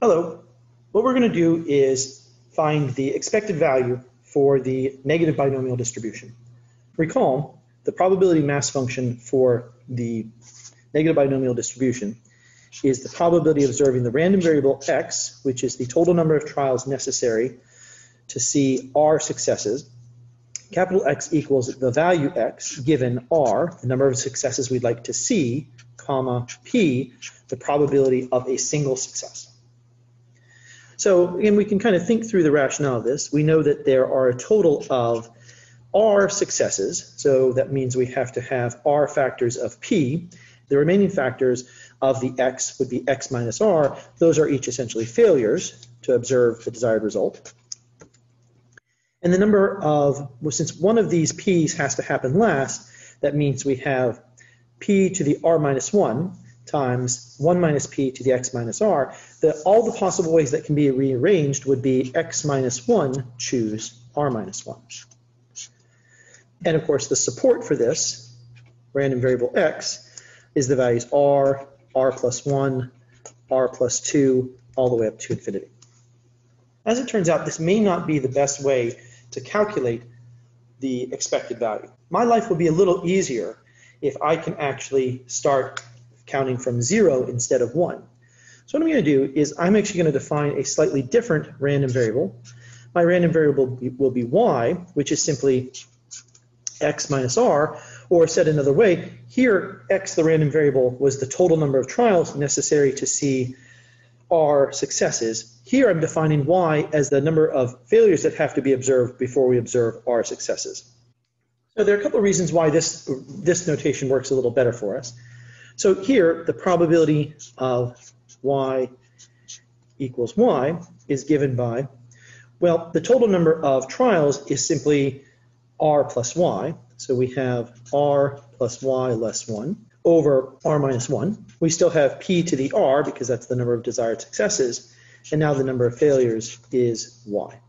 Hello. What we're going to do is find the expected value for the negative binomial distribution. Recall, the probability mass function for the negative binomial distribution is the probability of observing the random variable x, which is the total number of trials necessary to see r successes. Capital X equals the value x given r, the number of successes we'd like to see, comma, p, the probability of a single success. So again, we can kind of think through the rationale of this. We know that there are a total of r successes, so that means we have to have r factors of p. The remaining factors of the x would be x minus r. Those are each essentially failures to observe the desired result. And the number of, well, since one of these p's has to happen last, that means we have p to the r minus 1 times 1 minus p to the x minus r, that all the possible ways that can be rearranged would be x minus 1 choose r minus 1. And of course, the support for this, random variable x, is the values r, r plus 1, r plus 2, all the way up to infinity. As it turns out, this may not be the best way to calculate the expected value. My life will be a little easier if I can actually start counting from zero instead of one. So what I'm going to do is I'm actually going to define a slightly different random variable. My random variable will be y, which is simply x minus r, or said another way, here x, the random variable, was the total number of trials necessary to see r successes. Here I'm defining y as the number of failures that have to be observed before we observe r successes. So there are a couple of reasons why this, this notation works a little better for us. So here, the probability of y equals y is given by, well, the total number of trials is simply r plus y. So we have r plus y less 1 over r minus 1. We still have p to the r because that's the number of desired successes. And now the number of failures is y.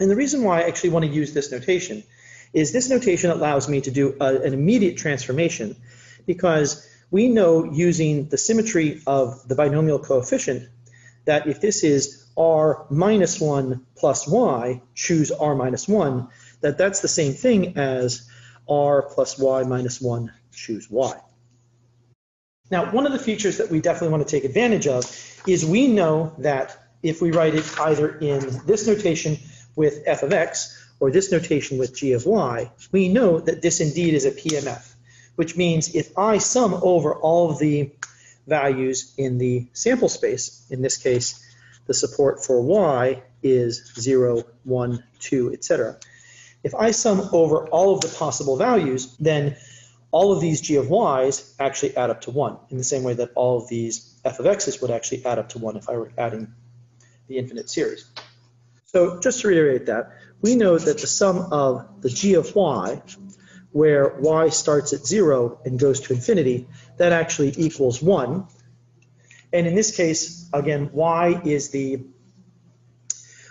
And the reason why I actually want to use this notation is this notation allows me to do a, an immediate transformation because we know using the symmetry of the binomial coefficient that if this is r minus 1 plus y, choose r minus 1, that that's the same thing as r plus y minus 1, choose y. Now, one of the features that we definitely want to take advantage of is we know that if we write it either in this notation with f of x or this notation with g of y, we know that this indeed is a PMF which means if I sum over all of the values in the sample space, in this case, the support for y is 0, 1, 2, etc. If I sum over all of the possible values, then all of these g of y's actually add up to 1, in the same way that all of these f of x's would actually add up to 1 if I were adding the infinite series. So just to reiterate that, we know that the sum of the g of y where y starts at 0 and goes to infinity, that actually equals 1. And in this case, again, y is the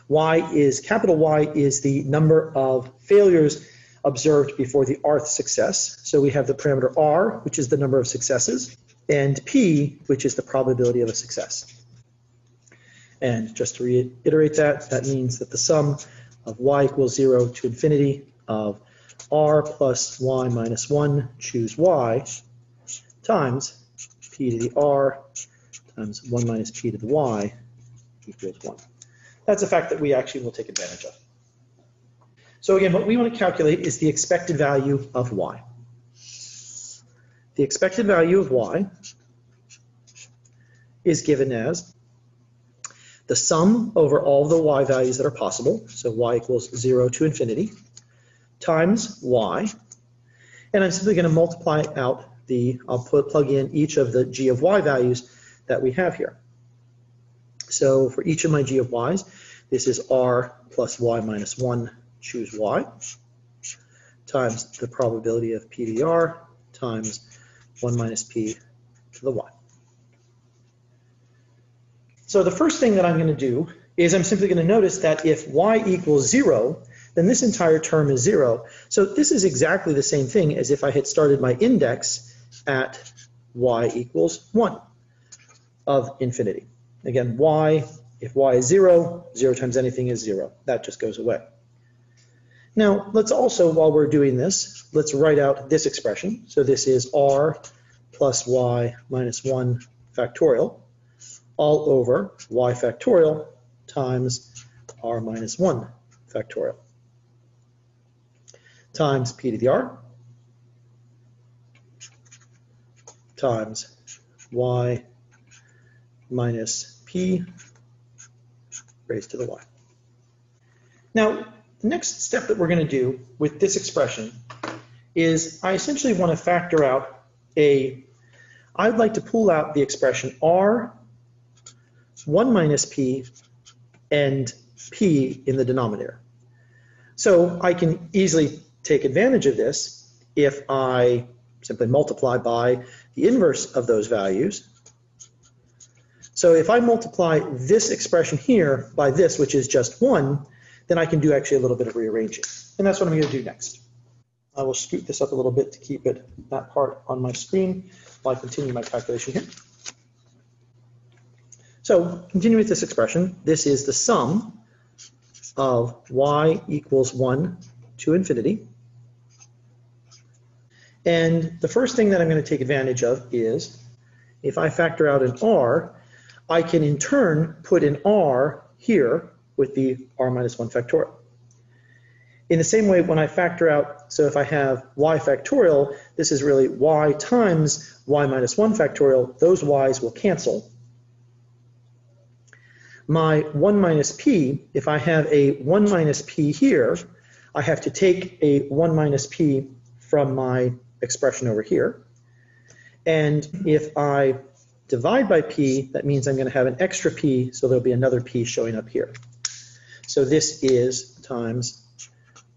y is capital Y is the number of failures observed before the rth success. So we have the parameter r, which is the number of successes, and p, which is the probability of a success. And just to reiterate that, that means that the sum of y equals 0 to infinity of r plus y minus 1, choose y, times p to the r times 1 minus p to the y equals 1. That's a fact that we actually will take advantage of. So again, what we want to calculate is the expected value of y. The expected value of y is given as the sum over all the y values that are possible, so y equals 0 to infinity, times y. And I'm simply going to multiply out the, I'll put, plug in each of the g of y values that we have here. So for each of my g of y's, this is r plus y minus 1, choose y, times the probability of p to the r times 1 minus p to the y. So the first thing that I'm going to do is I'm simply going to notice that if y equals 0, then this entire term is zero. So this is exactly the same thing as if I had started my index at y equals 1 of infinity. Again, y, if y is 0, 0 times anything is 0. That just goes away. Now, let's also, while we're doing this, let's write out this expression. So this is r plus y minus 1 factorial all over y factorial times r minus 1 factorial times p to the r times y minus p raised to the y. Now, the next step that we're going to do with this expression is I essentially want to factor out a, I'd like to pull out the expression r 1 minus p and p in the denominator. So I can easily take advantage of this if I simply multiply by the inverse of those values. So if I multiply this expression here by this, which is just 1, then I can do actually a little bit of rearranging. And that's what I'm going to do next. I will scoot this up a little bit to keep it that part on my screen while I continue my calculation here. So continue with this expression. This is the sum of y equals 1 to infinity. And the first thing that I'm going to take advantage of is if I factor out an r, I can in turn put an r here with the r minus 1 factorial. In the same way, when I factor out, so if I have y factorial, this is really y times y minus 1 factorial. Those y's will cancel. My 1 minus p, if I have a 1 minus p here, I have to take a 1 minus p from my expression over here. And if I divide by p, that means I'm going to have an extra p, so there'll be another p showing up here. So this is times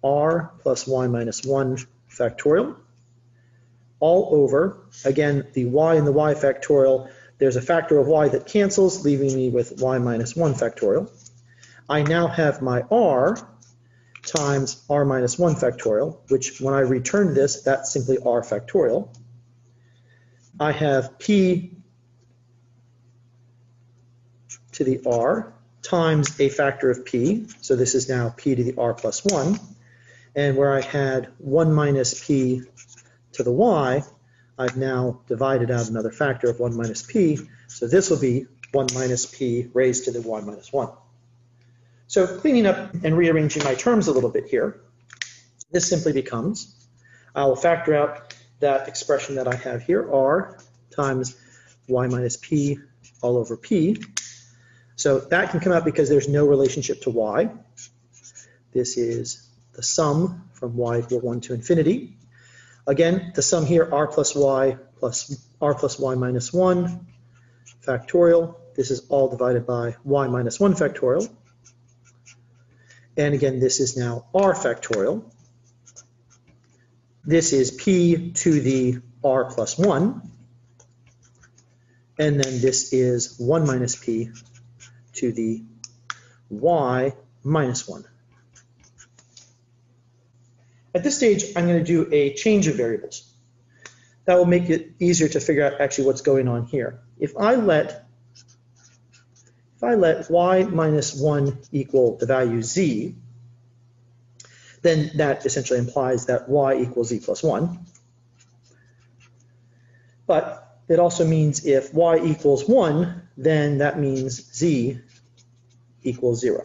r plus y minus 1 factorial all over, again, the y and the y factorial, there's a factor of y that cancels, leaving me with y minus 1 factorial. I now have my r times r minus 1 factorial, which when I return this, that's simply r factorial. I have p to the r times a factor of p, so this is now p to the r plus 1. And where I had 1 minus p to the y, I've now divided out another factor of 1 minus p, so this will be 1 minus p raised to the y minus 1. So cleaning up and rearranging my terms a little bit here, this simply becomes, I will factor out that expression that I have here, r times y minus p all over p. So that can come out because there's no relationship to y. This is the sum from y equal 1 to infinity. Again, the sum here, r plus y plus r plus y minus 1 factorial. This is all divided by y minus 1 factorial. And again, this is now r factorial. This is p to the r plus 1. And then this is 1 minus p to the y minus 1. At this stage, I'm going to do a change of variables. That will make it easier to figure out actually what's going on here. If I let I let y minus 1 equal the value z, then that essentially implies that y equals z plus 1. But it also means if y equals 1, then that means z equals 0.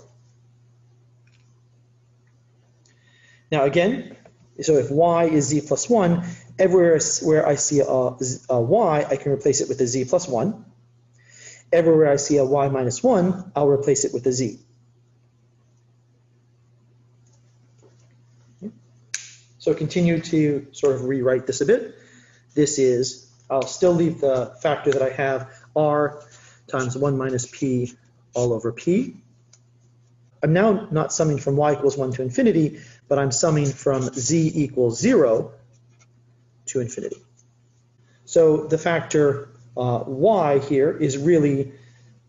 Now again, so if y is z plus 1, everywhere where I see a, a y, I can replace it with a z plus 1. Everywhere I see a y minus 1, I'll replace it with a z. So continue to sort of rewrite this a bit. This is, I'll still leave the factor that I have, r times 1 minus p all over p. I'm now not summing from y equals 1 to infinity, but I'm summing from z equals 0 to infinity. So the factor uh, y here is really,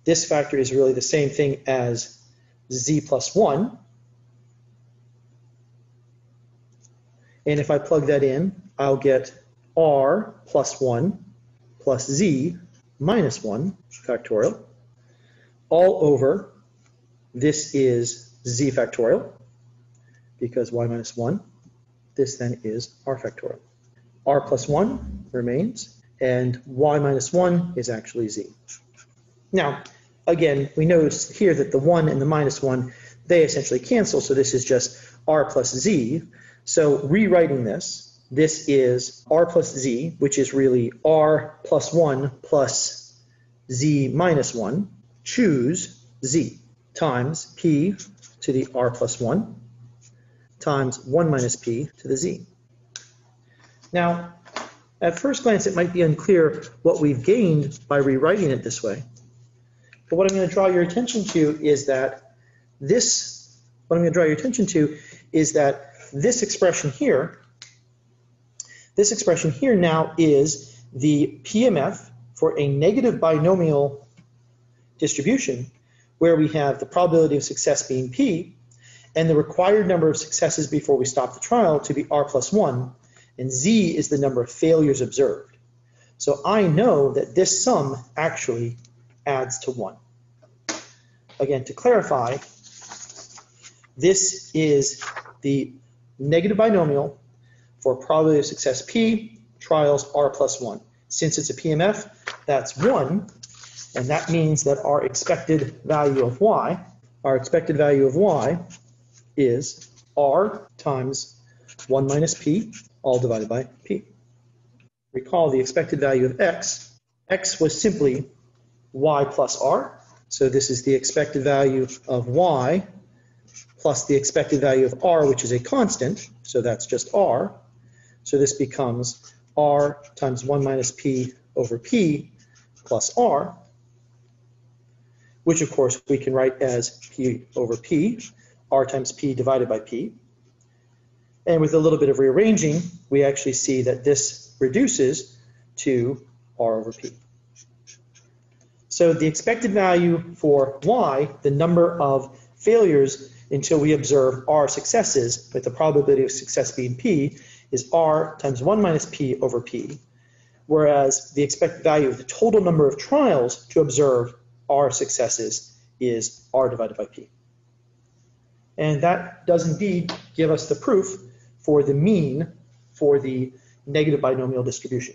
this factor is really the same thing as z plus 1. And if I plug that in, I'll get r plus 1 plus z minus 1 factorial all over, this is z factorial, because y minus 1. This then is r factorial. r plus 1 remains, and y minus 1 is actually z. Now, again, we notice here that the 1 and the minus 1, they essentially cancel, so this is just r plus z. So rewriting this, this is r plus z, which is really r plus 1 plus z minus 1. Choose z times p to the r plus 1 times 1 minus p to the z. Now, at first glance, it might be unclear what we've gained by rewriting it this way. But what I'm going to draw your attention to is that this, what I'm going to draw your attention to is that this expression here, this expression here now is the PMF for a negative binomial distribution where we have the probability of success being P and the required number of successes before we stop the trial to be R plus one and Z is the number of failures observed. So I know that this sum actually adds to 1. Again, to clarify, this is the negative binomial for probability of success P, trials R plus 1. Since it's a PMF, that's 1, and that means that our expected value of Y, our expected value of Y is R times 1 minus P all divided by p. Recall the expected value of x. x was simply y plus r. So this is the expected value of y plus the expected value of r, which is a constant. So that's just r. So this becomes r times 1 minus p over p plus r, which of course we can write as p over p, r times p divided by p. And with a little bit of rearranging, we actually see that this reduces to r over p. So the expected value for y, the number of failures until we observe r successes, with the probability of success being p, is r times 1 minus p over p, whereas the expected value of the total number of trials to observe r successes is r divided by p. And that does indeed give us the proof for the mean for the negative binomial distribution.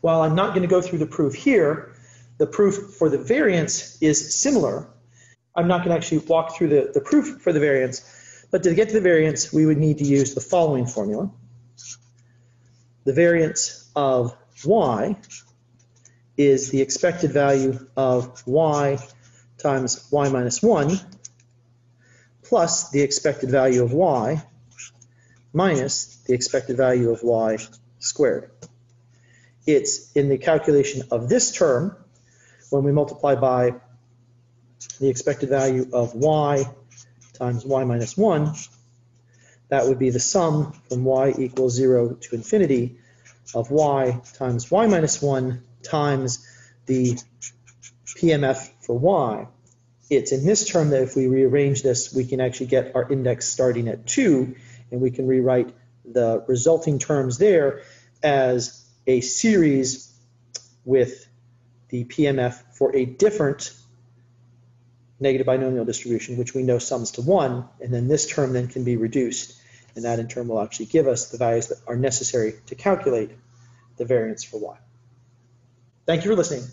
While I'm not going to go through the proof here, the proof for the variance is similar. I'm not going to actually walk through the, the proof for the variance, but to get to the variance, we would need to use the following formula. The variance of y is the expected value of y times y minus 1 plus the expected value of y minus the expected value of y squared. It's in the calculation of this term, when we multiply by the expected value of y times y minus 1, that would be the sum from y equals 0 to infinity of y times y minus 1 times the PMF for y. It's in this term that if we rearrange this, we can actually get our index starting at 2 and we can rewrite the resulting terms there as a series with the PMF for a different negative binomial distribution, which we know sums to 1, and then this term then can be reduced, and that in turn will actually give us the values that are necessary to calculate the variance for y. Thank you for listening.